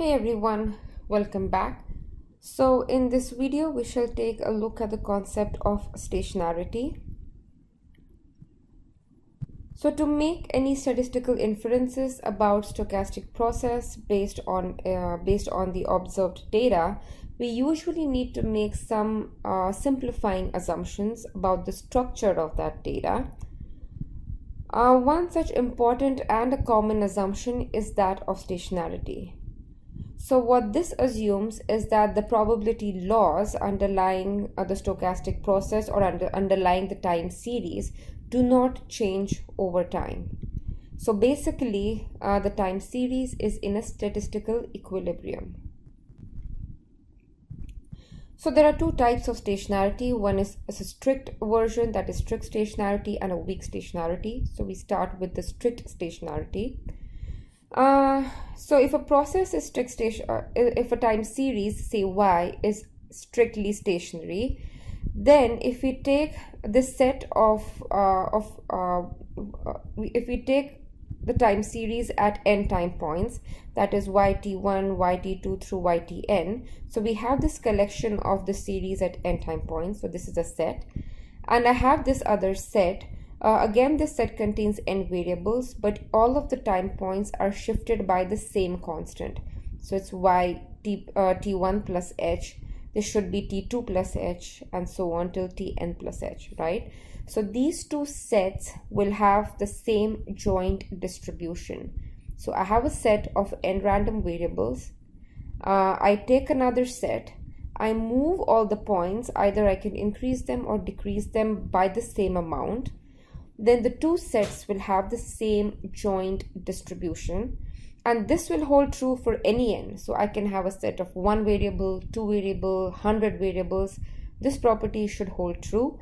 Hey everyone, welcome back. So in this video, we shall take a look at the concept of stationarity. So to make any statistical inferences about stochastic process based on uh, based on the observed data, we usually need to make some uh, simplifying assumptions about the structure of that data. Uh, one such important and a common assumption is that of stationarity. So what this assumes is that the probability laws underlying uh, the stochastic process or under, underlying the time series do not change over time. So basically, uh, the time series is in a statistical equilibrium. So there are two types of stationarity. One is a strict version that is strict stationarity and a weak stationarity. So we start with the strict stationarity. Uh, so if a process is strict station, if a time series, say y, is strictly stationary, then if we take this set of uh, of uh, if we take the time series at n time points that is yt1 yt2 through ytn so we have this collection of the series at n time points so this is a set. And i have this other set uh, again this set contains n variables but all of the time points are shifted by the same constant. So it's y t, uh, t1 plus h. This should be t2 plus h and so on till tn plus h right? So these two sets will have the same joint distribution. So i have a set of n random variables. Uh, i take another set. I move all the points. Either i can increase them or decrease them by the same amount then the two sets will have the same joint distribution. And this will hold true for any n. So i can have a set of one variable two variable 100 variables. This property should hold true.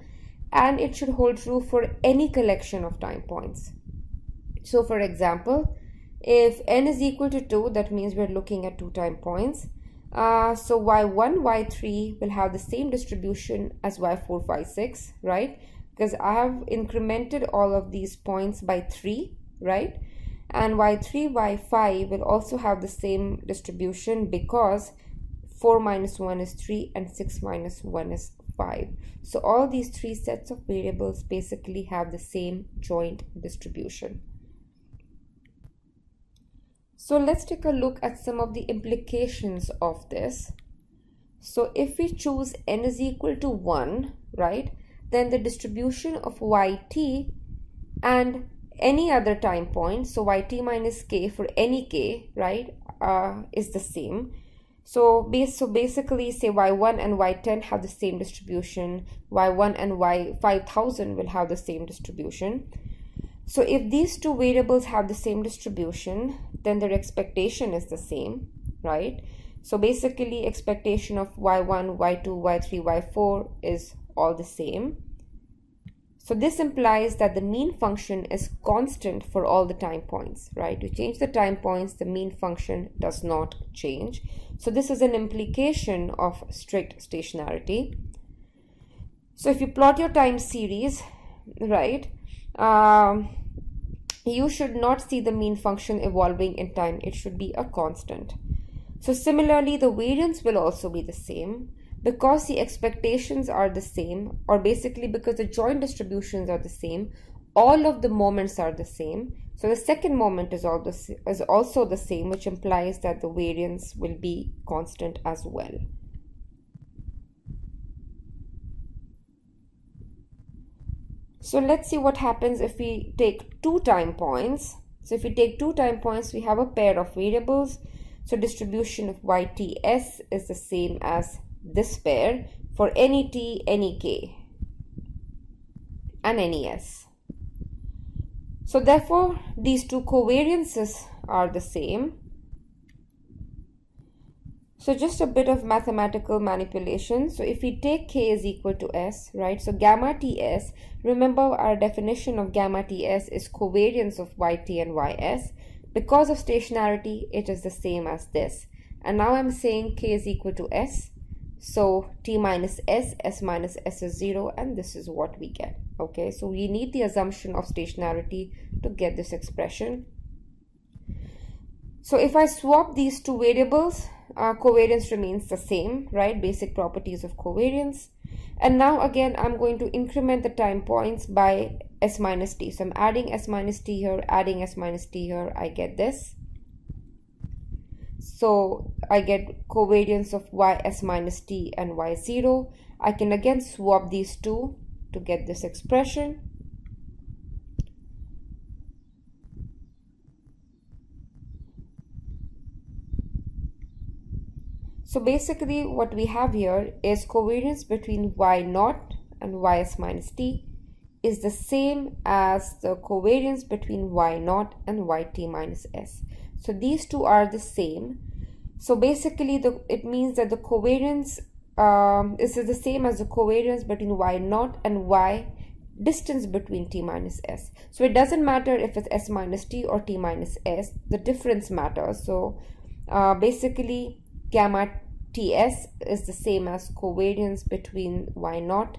And it should hold true for any collection of time points. So for example if n is equal to 2 that means we're looking at two time points. Uh, so y1 y3 will have the same distribution as y4 y6 right because i have incremented all of these points by 3 right? And y3 y5 will also have the same distribution because 4 minus 1 is 3 and 6 minus 1 is 5 so all these three sets of variables basically have the same joint distribution. So let's take a look at some of the implications of this. So if we choose n is equal to 1 right then the distribution of yt and any other time point so yt minus k for any k right uh, is the same. So base so basically say y1 and y10 have the same distribution. Y1 and y5000 will have the same distribution. So if these two variables have the same distribution then their expectation is the same right? So basically expectation of y1 y2 y3 y4 is all the same so this implies that the mean function is constant for all the time points, right? To change the time points, the mean function does not change. So this is an implication of strict stationarity. So if you plot your time series, right, um, you should not see the mean function evolving in time. It should be a constant. So similarly, the variance will also be the same because the expectations are the same or basically because the joint distributions are the same all of the moments are the same. So the second moment is, all the, is also the same which implies that the variance will be constant as well. So let's see what happens if we take two time points. So if we take two time points we have a pair of variables. So distribution of yts is the same as this pair for any t, any k and any s. So therefore, these two covariances are the same. So just a bit of mathematical manipulation. So if we take k is equal to s, right? So gamma ts, remember our definition of gamma ts is covariance of yt and ys. Because of stationarity, it is the same as this. And now I'm saying k is equal to s. So t minus s, s minus s is 0 and this is what we get. Okay, so we need the assumption of stationarity to get this expression. So if I swap these two variables, uh, covariance remains the same, right? Basic properties of covariance. And now again, I'm going to increment the time points by s minus t. So I'm adding s minus t here, adding s minus t here, I get this. So I get covariance of ys minus t and y0. I can again swap these two to get this expression. So basically what we have here is covariance between y naught and ys minus t is the same as the covariance between y naught and yt minus s. So these two are the same. So basically the it means that the covariance um, this is the same as the covariance between y naught and y distance between t minus s. So it doesn't matter if it's s minus t or t minus s, the difference matters. So uh, basically gamma ts is the same as covariance between y naught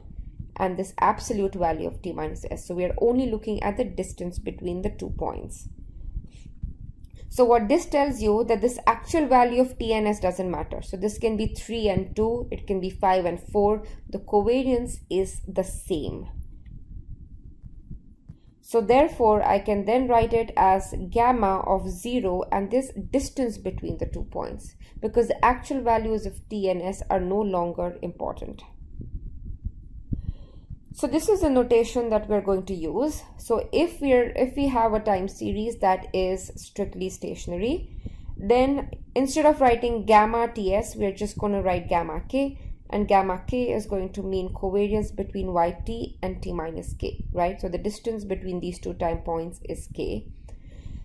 and this absolute value of t minus s. So we are only looking at the distance between the two points. So what this tells you that this actual value of TNS doesn't matter. So this can be 3 and 2, it can be 5 and 4. The covariance is the same. So therefore, I can then write it as gamma of 0 and this distance between the two points because the actual values of TNS are no longer important. So this is the notation that we're going to use. So if we're if we have a time series that is strictly stationary, then instead of writing gamma ts, we're just going to write gamma k and gamma k is going to mean covariance between yt and t minus k, right? So the distance between these two time points is k.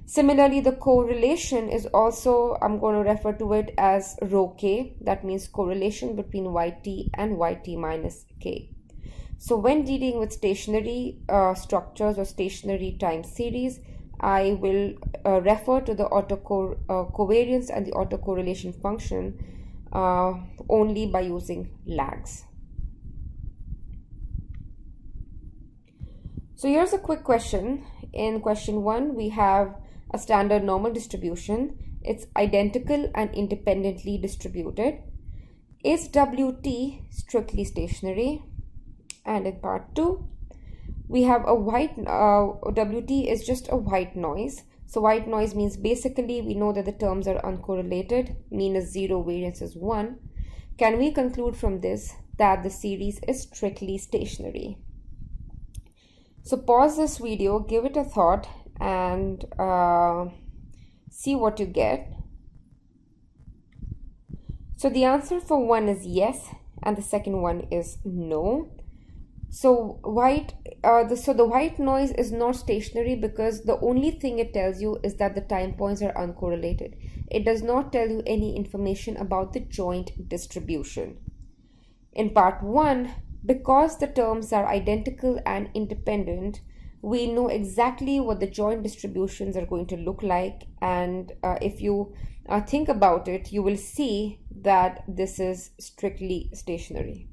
Similarly, the correlation is also, I'm going to refer to it as rho k. That means correlation between yt and yt minus k. So when dealing with stationary uh, structures or stationary time series, I will uh, refer to the autocovariance uh, and the autocorrelation function uh, only by using lags. So here's a quick question. In question 1, we have a standard normal distribution. It's identical and independently distributed. Is WT strictly stationary? And in part 2, we have a white, uh, WT is just a white noise. So white noise means basically we know that the terms are uncorrelated, mean is 0, variance is 1. Can we conclude from this that the series is strictly stationary? So pause this video, give it a thought and uh, see what you get. So the answer for one is yes and the second one is no. So white, uh, the, so the white noise is not stationary because the only thing it tells you is that the time points are uncorrelated. It does not tell you any information about the joint distribution. In part 1, because the terms are identical and independent, we know exactly what the joint distributions are going to look like and uh, if you uh, think about it, you will see that this is strictly stationary.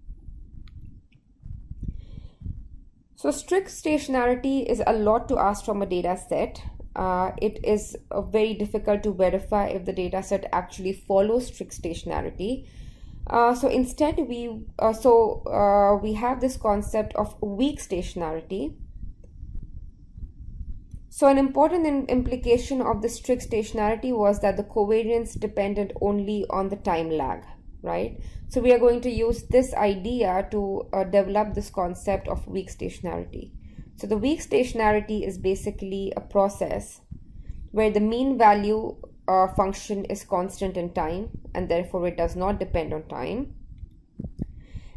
So strict stationarity is a lot to ask from a data set. Uh, it is uh, very difficult to verify if the data set actually follows strict stationarity. Uh, so instead we uh, so uh, we have this concept of weak stationarity. So an important implication of the strict stationarity was that the covariance depended only on the time lag right? So we are going to use this idea to uh, develop this concept of weak stationarity. So the weak stationarity is basically a process where the mean value uh, function is constant in time and therefore it does not depend on time.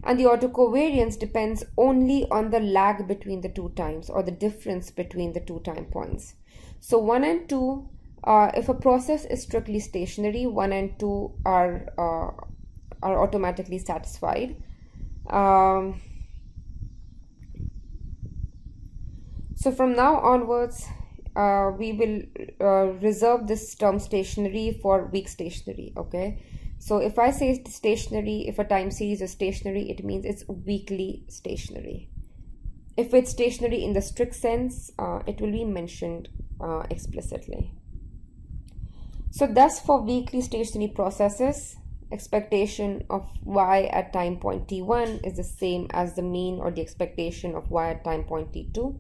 And the autocovariance depends only on the lag between the two times or the difference between the two time points. So 1 and 2, uh, if a process is strictly stationary, 1 and 2 are uh, are automatically satisfied. Um, so from now onwards, uh, we will uh, reserve this term stationary for weak stationary, okay? So if I say stationary, if a time series is stationary, it means it's weakly stationary. If it's stationary in the strict sense, uh, it will be mentioned uh, explicitly. So thus for weakly stationary processes, expectation of y at time point t1 is the same as the mean or the expectation of y at time point t2.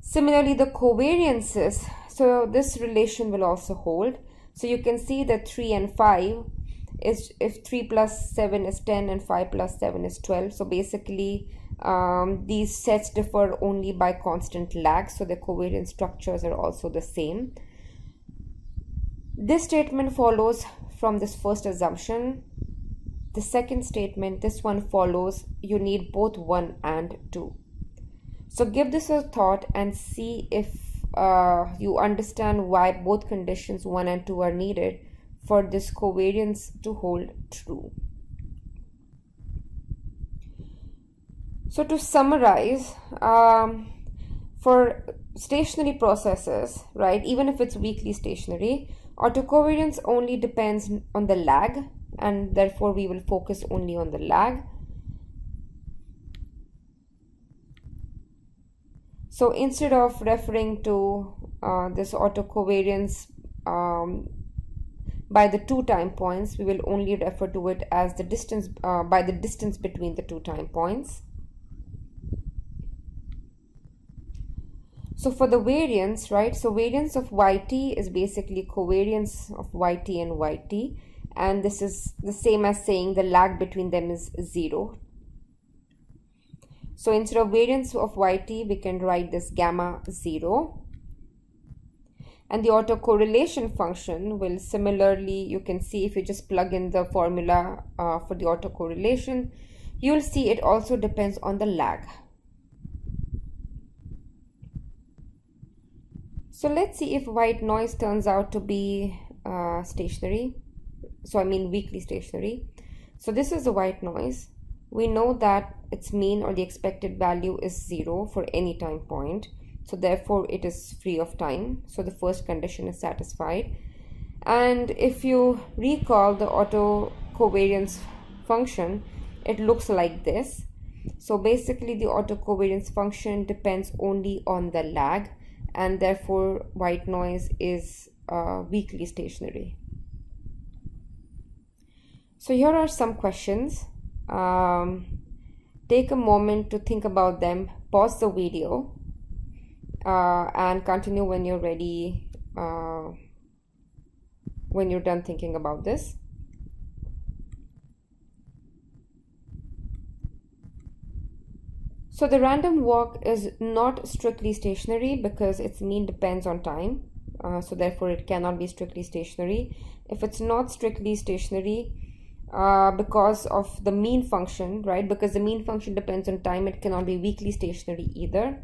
Similarly, the covariances, so this relation will also hold. So you can see that 3 and 5 is if 3 plus 7 is 10 and 5 plus 7 is 12. So basically um, these sets differ only by constant lag. So the covariance structures are also the same. This statement follows from this first assumption. The second statement, this one follows, you need both 1 and 2. So give this a thought and see if uh, you understand why both conditions 1 and 2 are needed for this covariance to hold true. So to summarize, um, for stationary processes, right, even if it's weakly stationary, autocovariance only depends on the lag and therefore we will focus only on the lag. So instead of referring to uh, this autocovariance um, by the two time points, we will only refer to it as the distance uh, by the distance between the two time points. So for the variance, right, so variance of yt is basically covariance of yt and yt and this is the same as saying the lag between them is 0 so instead of variance of yt, we can write this gamma 0. And the autocorrelation function will similarly, you can see if you just plug in the formula uh, for the autocorrelation, you'll see it also depends on the lag. So let's see if white noise turns out to be uh, stationary. So I mean weakly stationary. So this is the white noise we know that its mean or the expected value is 0 for any time point. So therefore it is free of time. So the first condition is satisfied. And if you recall the auto covariance function, it looks like this. So basically the auto covariance function depends only on the lag and therefore white noise is uh, weakly stationary. So here are some questions. Um, take a moment to think about them. Pause the video uh, and continue when you're ready uh, when you're done thinking about this So the random walk is not strictly stationary because its mean depends on time. Uh, so therefore it cannot be strictly stationary. If it's not strictly stationary, uh, because of the mean function, right? Because the mean function depends on time, it cannot be weakly stationary either.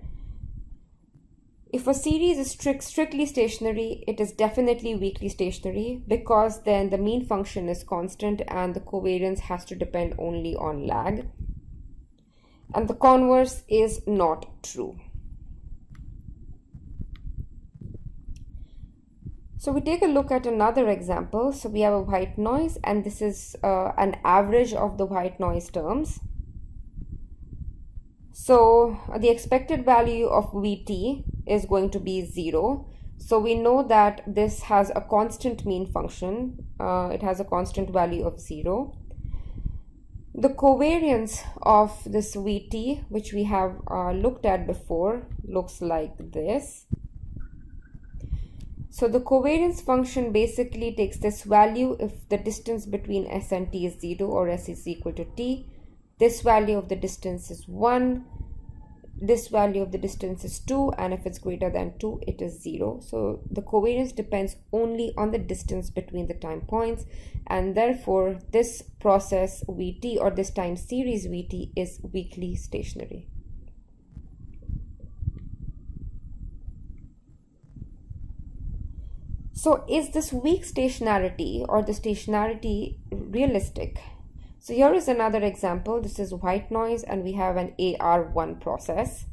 If a series is strict, strictly stationary, it is definitely weakly stationary because then the mean function is constant and the covariance has to depend only on lag. And the converse is not true. So we take a look at another example. So we have a white noise and this is uh, an average of the white noise terms. So the expected value of Vt is going to be 0. So we know that this has a constant mean function. Uh, it has a constant value of 0. The covariance of this Vt, which we have uh, looked at before, looks like this. So the covariance function basically takes this value if the distance between s and t is 0 or s is equal to t. This value of the distance is 1. This value of the distance is 2 and if it's greater than 2 it is 0. So the covariance depends only on the distance between the time points and therefore this process Vt or this time series Vt is weakly stationary. So is this weak stationarity or the stationarity realistic? So here is another example. This is white noise and we have an AR1 process.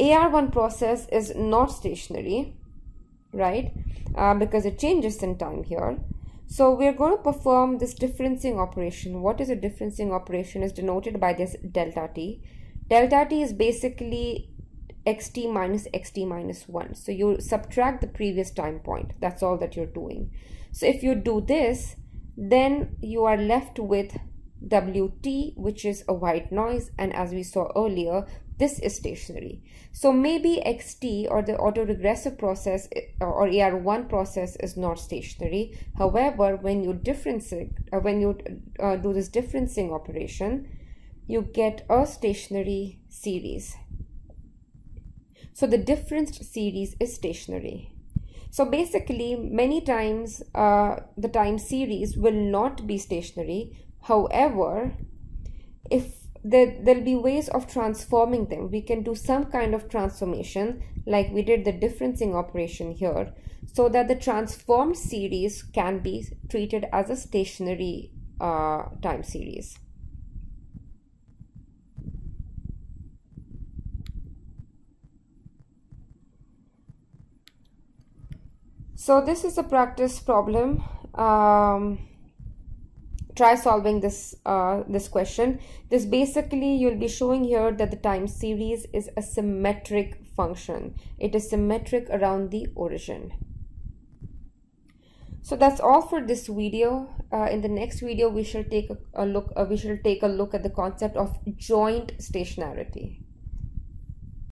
AR1 process is not stationary, right? Uh, because it changes in time here. So we're going to perform this differencing operation. What is a differencing operation is denoted by this delta t. Delta t is basically xt minus xt minus 1. So you subtract the previous time point. That's all that you're doing. So if you do this, then you are left with wt, which is a white noise. And as we saw earlier, this is stationary. So maybe xt or the autoregressive process or AR1 process is not stationary. However, when you differentiate, uh, when you uh, do this differencing operation, you get a stationary series. So the differenced series is stationary. So basically, many times uh, the time series will not be stationary. However, if there, there'll be ways of transforming them, we can do some kind of transformation like we did the differencing operation here so that the transformed series can be treated as a stationary uh, time series. So this is a practice problem. Um, try solving this uh, this question. This basically you'll be showing here that the time series is a symmetric function. It is symmetric around the origin. So that's all for this video. Uh, in the next video, we shall take a, a look. Uh, we shall take a look at the concept of joint stationarity.